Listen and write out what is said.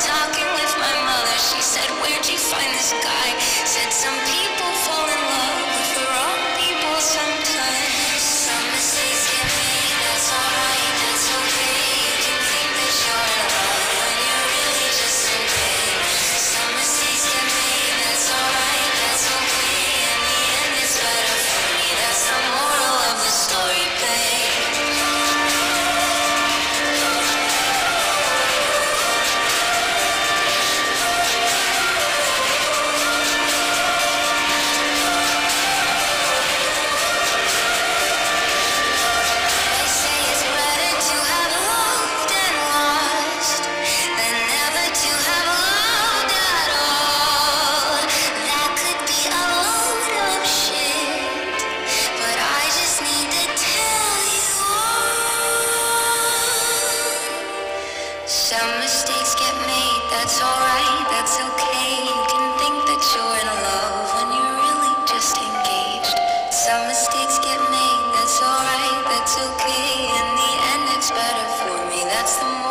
talking. That's alright, that's okay. You can think that you're in love when you're really just engaged. Some mistakes get made, that's alright, that's okay. In the end, it's better for me, that's the